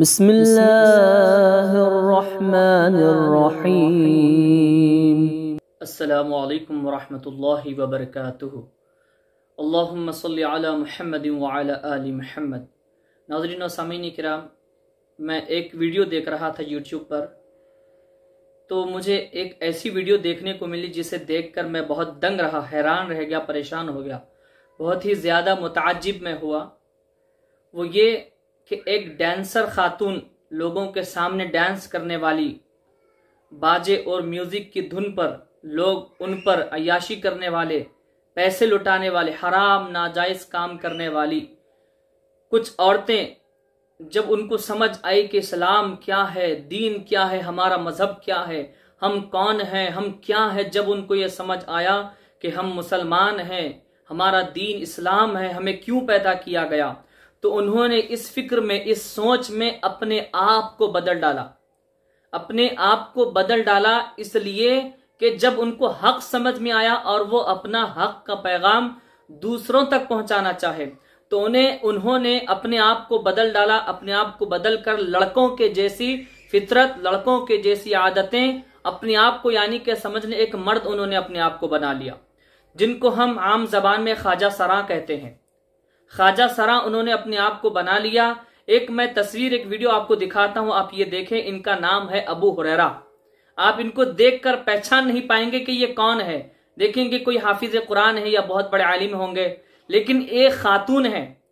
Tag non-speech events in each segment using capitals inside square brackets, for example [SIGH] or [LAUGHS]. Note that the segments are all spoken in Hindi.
बिस्मिल्लाहिर्रहमानिर्रहीम अस्सलामु अलैकुम वरहमतुल्लाहि वबरकातुहु अल्लाहुम्मा सल्लि अला मुहम्मद व अला आलि मुहम्मद नाज़रीन सामीन किराम मैं एक वीडियो देख रहा था यूट्यूब पर। तो मुझे एक ऐसी वीडियो देखने को मिली जिसे देखकर मैं बहुत दंग रहा, हैरान रह गया, परेशान हो गया। बहुत ही ज़्यादा मुताजिब में हुआ। वो ये कि एक डांसर खातून लोगों के सामने डांस करने वाली बाजे और म्यूज़िक की धुन पर लोग उन पर अयाशी करने वाले, पैसे लुटाने वाले, हराम, नाजायज काम करने वाली। कुछ औरतें, जब उनको समझ आई कि इस्लाम क्या है, दीन क्या है, हमारा मज़हब क्या है, हम कौन हैं, हम क्या है, जब उनको ये समझ आया कि हम मुसलमान हैं, हमारा दीन इस्लाम है, हमें क्यों पैदा किया गया? तो उन्होंने इस फ़िक्र में, इस सोच में अपने आप को बदल डाला। अपने आप को बदल डाला इसलिए कि जब उनको हक समझ में आया और वो अपना हक का पैगाम दूसरों तक पहुंचाना चाहे तो उन्हें, उन्होंने अपने आप को बदल डाला, अपने आप को बदल कर लड़कों के जैसी फितरत, लड़कों के जैसी आदतें, अपने आप को यानी कि समझने एक मर्द उन्होंने अपने आप को बना लिया, जिनको हम आम जबान में ख्वाजा सरा कहते हैं। ख्वाजा सरा उन्होंने अपने आप को बना लिया। एक मैं तस्वीर, एक वीडियो आपको दिखाता हूँ, आप ये देखें, इनका नाम है अबू हुरैरा। आप इनको देखकर पहचान नहीं पाएँगे कि ये कौन है। देखेंगे कोई हाफिज कुरान है या बहुत बड़े आलिम होंगे। लेकिन एक खातून है।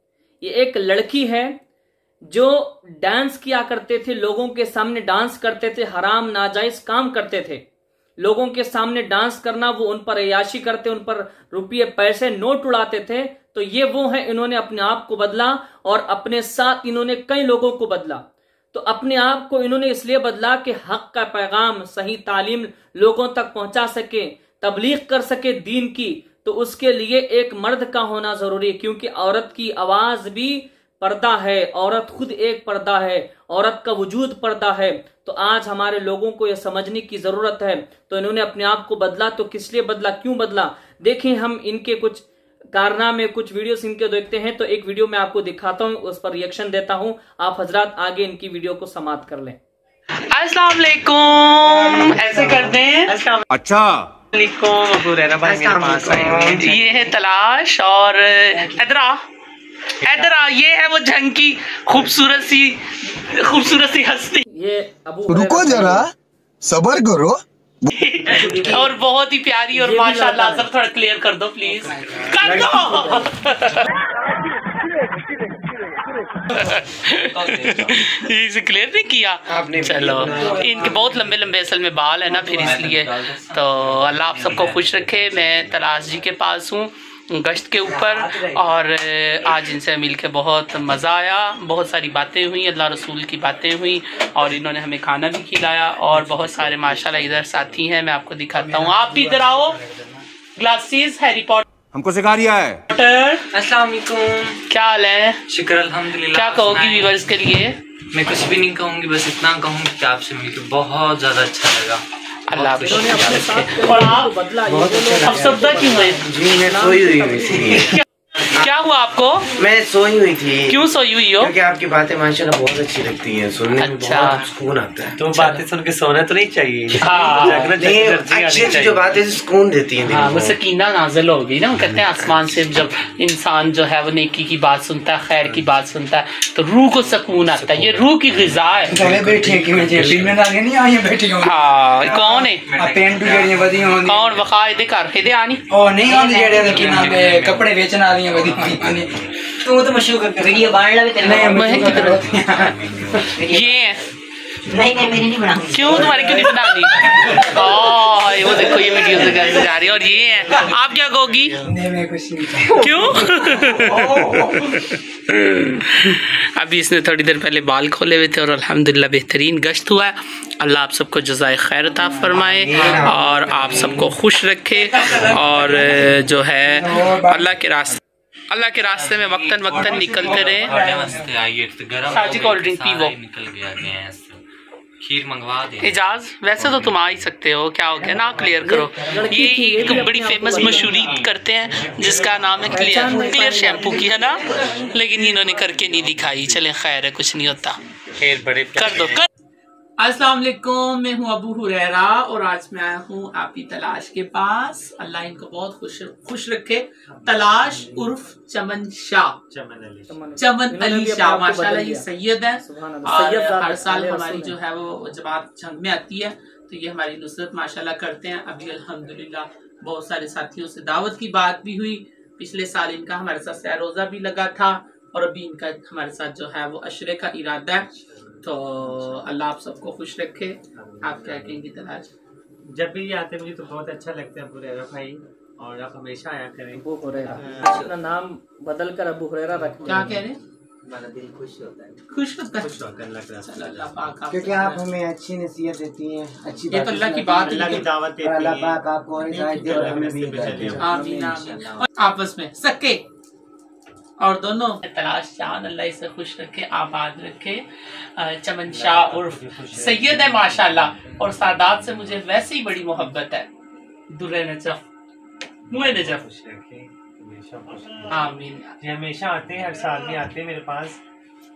ये एक लड़की है जो डांस किया करते थे, लोगों के सामने डांस करते थे, हराम, नाजायज काम करते थे। लोगों के सामने डांस करना, वो उन पर अयाशी करते, उन पर रुपये, पैसे नोट उड़ाते थे। तो ये वो है, इन्होंने अपने आप को बदला और अपने साथ इन्होंने कई लोगों को बदला। तो अपने आप को इन्होंने इसलिए बदला कि हक का पैगाम, सही तालीम लोगों तक पहुँचा सके, तबलीग कर सके दीन की तो उसके लिए एक मर्द का होना ज़रूरी है, क्योंकि औरत की आवाज़ भी पर्दा है, औरत खुद एक पर्दा है, औरत का वजूद पर्दा है। तो आज हमारे लोगों को यह समझने की ज़रूरत है तो इन्होंने अपने आप को बदला तो किस लिए बदला, क्यों बदला? देखें हम इनके कुछ कारनामे कुछ वीडियोस इनके देखते हैं तो एक वीडियो मैं आपको दिखाता हूँ उस पर रिएक्शन देता हूँ। आप हजरात आगे इनकी वीडियो को समाप्त कर लें। अस्सलाम वालेकुम ऐसे करते हैं। अच्छा ये है तलाश और इधर इधर आ ये है वो जंग की खूबसूरत सी खूबसूरत सी हस्ती। ये अबू रुको जरा सबर करो। और बहुत ही प्यारी और माशाल्लाह सर थोड़ा क्लियर कर दो प्लीज़ कर दो! इसे क्लियर [LAUGHS] नहीं किया? आपने चलो इनके बहुत लंबे लंबे असल में बाल है ना फिर इसलिए तो अल्लाह आप सबको खुश रखे मैं तलाश जी के पास हूँ। गश्त के ऊपर और आज इनसे मिल के बहुत मज़ा आया। बहुत सारी बातें हुई अल्लाह रसूल की बातें हुई और इन्होंने हमें खाना भी खिलाया और बहुत सारे माशाल्लाह इधर साथी हैं मैं आपको दिखाता हूँ। आप भी इधर आओ। ग्लासेस हैरी पॉटर हमको सिखा रिया है। अस्सलाम वालेकुम क्या हाल है? शुक्र अल्हम्दुलिल्लाह। क्या कहोगी व्यूवर्स के लिए? मैं कुछ भी नहीं कहूँगी बस इतना कहूँगी कि आपसे मिलकर बहुत ज़्यादा अच्छा लगा। अल्लाह और आप अब सबदा क्यों है जी मैं सोई हुई हुई थी क्या हुआ आपको? मैं सोई हुई थी। क्यों सोई हुई हो? क्योंकि आपकी बातें माशाल्लाह बहुत अच्छी लगती हैं। सुनने अच्छा। में बहुत सुकून आता है। तो अच्छा। बातें सुन के सोना तो नहीं चाहिए। हाँ।, हाँ। अच्छी जो बातें सुकून देती है हाँ वो सकीना नाजल होगी ना कहते हैं हाँ। आसमान से जब इंसान जो है वो नेकी की बात सुनता है खैर की बात सुनता है तो रूह को सुकून आता है। ये रूह की गजा है। हाँ, कौन है? कौन? वखा ए घर ए आनी। नहीं कपड़े बेचन आलियाँ बदी तू तो मशहूर कर वीडियो बाहर भी तेरे नहीं ये नहीं नहीं मेरी नहीं बनाऊँगी क्यों तुम्हारी क्यों नहीं बनानी ओह ये वो देखो ये वीडियो से कैसे जा रही है और ये है आप क्या कहोगी नहीं मैं कुछ नहीं क्यों अभी इसने थोड़ी देर पहले बाल खोले हुए थे और अल्हम्दुलिल्लाह बेहतरीन गश्त हुआ है अल्लाह आप सबको जजाय खैर अता फरमाए और आप सबको खुश रखे और जो है अल्लाह के रास्ते अल्लाह के रास्ते में वक्तन वक्तन निकलते रहे। तो गरम साजी कोल्ड ड्रिंक पीवो। निकल गया खीर मंगवा दे। एजाज वैसे तो तुम आ ही सकते हो क्या हो गया? ना क्लियर करो। ये एक बड़ी फ़ेमस मशहूरी करते हैं जिसका नाम है क्लियर क्लियर शैम्पू की है ना? लेकिन इन्होंने करके नहीं दिखाई। चले खैर है कुछ नहीं होता। कर दो कर अस्सलाम वालेकुम मैं हूँ अबू हुरैरा और आज मैं आया हूँ आपकी तलाश के पास। अल्लाह इनको बहुत खुश खुश रखे। तलाश उर्फ़ चमन शाह। चमन अली चमन अली। शाह आप माशाल्लाह ये सैयद है। और हर साल हमारी जो है वो जमात जंग में आती है तो ये हमारी नुसरत माशाल्लाह करते हैं। अभी अल्हम्दुलिल्लाह बहुत सारे साथियों से दावत की बात भी हुई। पिछले साल इनका हमारे साथ सैर रोज़ा भी लगा था और अभी इनका हमारे साथ जो है वो अशरे का इरादा है। तो अल्लाह आप सबको खुश रखे। आप क्या कहेंगे तलाश जब भी ये आते मुझे तो बहुत अच्छा लगता है बुरेरा भाई और आप हमेशा आया करें। अबू हुरैरा। अपना नाम बदल कर अबू हुरैरा रख क्या कह रहे हैं? खुश होता है। खुश अल्लाह अल्लाह पाक क्योंकि आप हमें अच्छी नसीहत देती हैं अच्छी ये तो अल्लाह की बात अल्लाह की है। दावत देती अल्लाह है। पाक आपको और हिदायत दे और हमें भी हिदायत दे आमीन आमीन। और आपस में सके। और दोनों तलाश चाँद अल्लाह इसे खुश रखे आबाद रखे। चमन शाह उर्फ़ सैयद है माशाल्लाह। और सादात से मुझे वैसे ही बड़ी मोहब्बत है। दुर्रे नजफ मुए नजफ। खुश रखे हमेशा आमीन। ये हमेशा आते हैं हर साल भी आते हैं मेरे पास।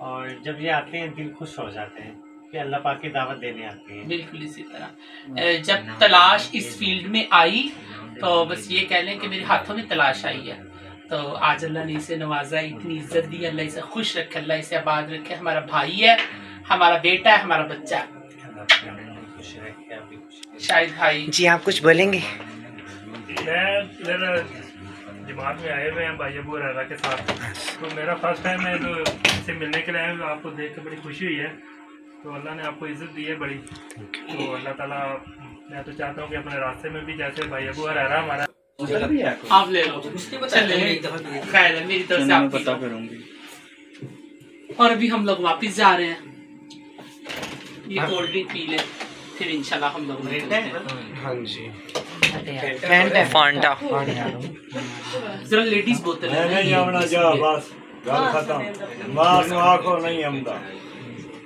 और जब ये आते हैं दिल खुश हो जाते हैं कि अल्लाह पाक की दावत देने आते हैं। बिल्कुल इसी तरह। जब तलाश इस फ़ील्ड में आई तो बस ये कह लें कि मेरे हाथों में तलाश आई है। तो आज अल्लाह ने इसे नवाजा इतनी इज़्ज़त दी अल्लाह इसे खुश रखे अल्लाह इसे आबाद रखे। हमारा भाई है हमारा बेटा है हमारा बच्चा। अल्लाह पाक हमें खुश रखे आप भी खुश रखें। शाहिद भाई। जी आप कुछ बोलेंगे? मैं जमात में आए हुए हैं भाई अबू रहरा के साथ। तो मेरा फ़र्स्ट टाइम है तो इससे मिलने के लिए आपको देख के बड़ी खुशी हुई है। तो अल्लाह ने आपको इज़्ज़त दी है बड़ी। तो अल्लाह ताला मैं तो चाहता हूँ कि अपने रास्ते में भी जैसे भाई अबू रहरा हमारा आप ले लो। चले खैर है मेरी तरफ़ से आप पता और अभी हम लोग वापस जा रहे हैं। ये कोल्ड ड्रिंक पी ले फिर इंशाल्लाह हम लोग हैं। हाँ जी। फांटा जरा लेडीज़ बोतल है ना, ये-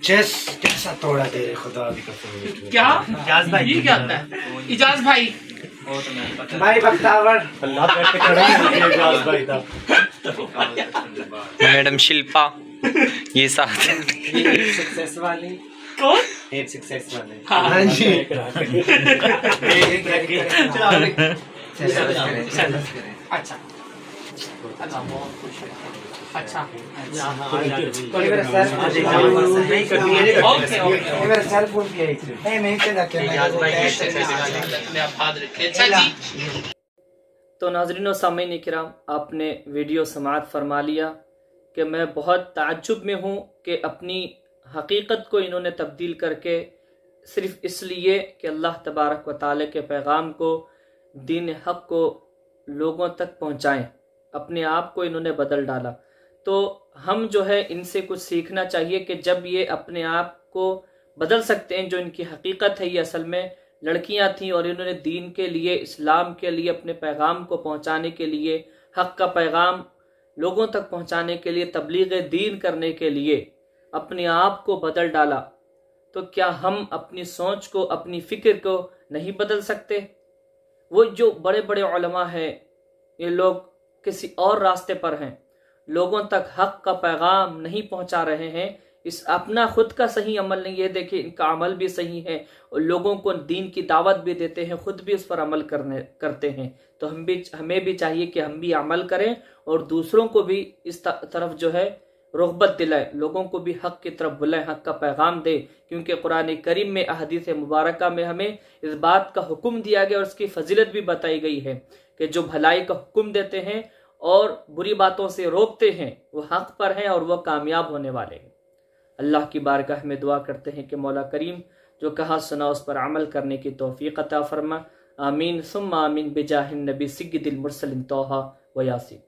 चेस कैसा तोड़ा तेरे खुदा की कसम। क्या? इजाज भाई ये क्या होता है? इजाज भाई। भाई बख्तावर। मैडम शिल्पा ये साथ। सक्सेस वाली। कौन? सक्सेस वाले। हाँ जी। अच्छा अच्छा। है तो नाजरीन सामीन कराम आपने वीडियो समात फरमा लिया कि मैं बहुत ताज्जुब में हूँ कि अपनी हकीकत को इन्होंने तब्दील करके सिर्फ़ इसलिए कि अल्लाह तबारक व ताली के पैगाम को, दीन हक को लोगों तक पहुँचाएँ। अपने आप को इन्होंने बदल डाला। तो हम जो है इनसे कुछ सीखना चाहिए कि जब ये अपने आप को बदल सकते हैं, जो इनकी हकीकत है ये असल में लड़कियाँ थीं और इन्होंने दीन के लिए, इस्लाम के लिए, अपने पैगाम को पहुँचाने के लिए, हक का पैगाम लोगों तक पहुँचाने के लिए तबलीग दीन करने के लिए अपने आप को बदल डाला तो क्या हम अपनी सोच को, अपनी फ़िक्र को नहीं बदल सकते? वो जो बड़े बड़े हैं, ये लोग किसी और रास्ते पर हैं। लोगों तक हक का पैगाम नहीं पहुँचा रहे हैं। इस अपना खुद का सही अमल नहीं है देखिए, इनका अमल भी सही है और लोगों को दीन की दावत भी देते हैं, खुद भी उस पर अमल करने, करते हैं। तो हम भी, हमें भी चाहिए कि हम भी अमल करें और दूसरों को भी इस तरफ़ जो है रोहबत दिलाए। लोगों को भी हक की तरफ़ बुलाए, हक का पैगाम दे। क्योंकि कुरान करीम में, अहदीस मुबारक में हमें इस बात का हुक्म दिया गया और उसकी फजीलत भी बताई गई है। कि जो भलाई का हुक्म देते हैं और बुरी बातों से रोकते हैं वह हक पर हैं और वह कामयाब होने वाले हैं। अल्लाह की बारगाह में दुआ करते हैं कि मौला करीम जो कहा, सुना, उस पर अमल करने की तौफीक अता फरमा। आमीन सुम आमीन, बिजाहिन नबी सिद्दिल मुरसलिन तोहा व यासीन।